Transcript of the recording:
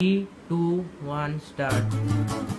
3, 2, 1, start.